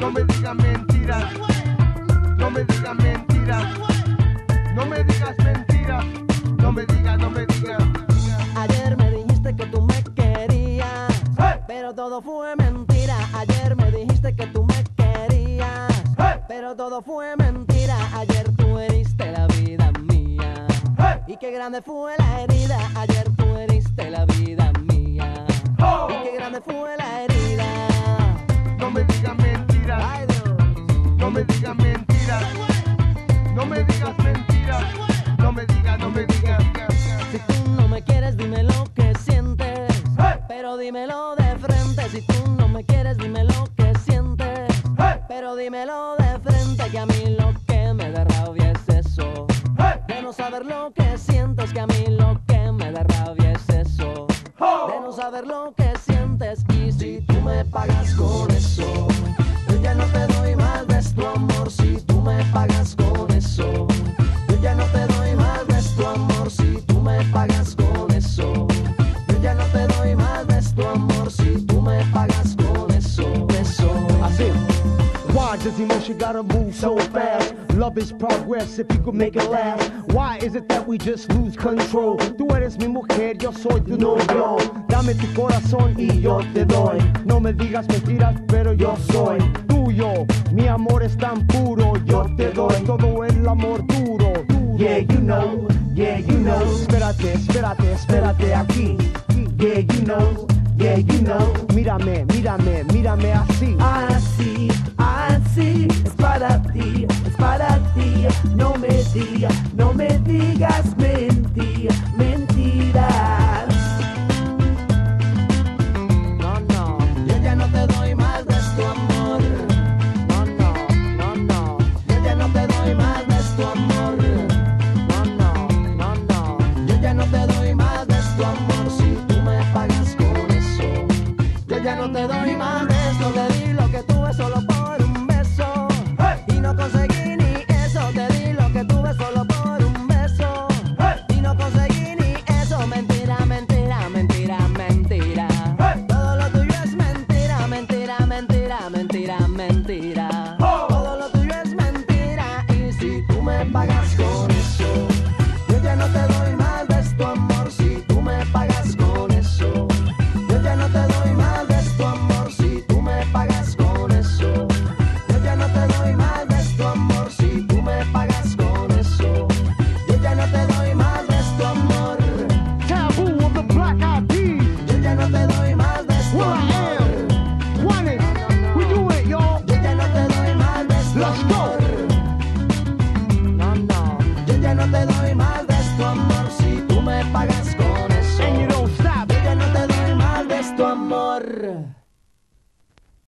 no me digas mentiras, no me digas mentiras, no me digas mentiras, no me digas, no me digas. Ayer me dijiste que tú me querías, pero todo fue mentira. Ayer me dijiste que tú me querías, pero todo fue mentira. Ayer tú heriste la vida mía, y qué grande fue la herida. Ayer tú heriste la vida mía, y qué grande fue la dímelo de frente. Si tú no me quieres, dime lo que sientes. Pero dímelo de frente. Que a mí lo que me da rabia es eso. De no saber lo que sientes. Que a mí lo que me da rabia es eso. De no saber lo que sientes. Y si tú me pagas con emotion gotta move so fast? Love is progress if you could make it last. Why is it that we just lose control? Tú eres mi mujer, yo soy tu novio. Dame tu corazón y yo te doy. No me digas mentiras, pero yo soy tuyo. Mi amor es tan puro, yo te doy todo el amor duro. Yeah, you know, yeah, you know. Espérate, espérate, espérate aquí. Yeah, you know, yeah, you know. Mírame, mírame, mírame así. Así, así, es para ti, es para ti. No me digas, no me digas mentir, mentiras. No, no, yo ya no te doy más de tu amor. No, no, no, no, yo ya no te doy más de tu amor. No, no, no, no, yo ya no te doy más de tu amor. Si tú me pagas con eso, yo ya no te doy más de esto. Te di lo que tuve solo por no conseguí ni eso. Te di lo que tuve solo Let's go.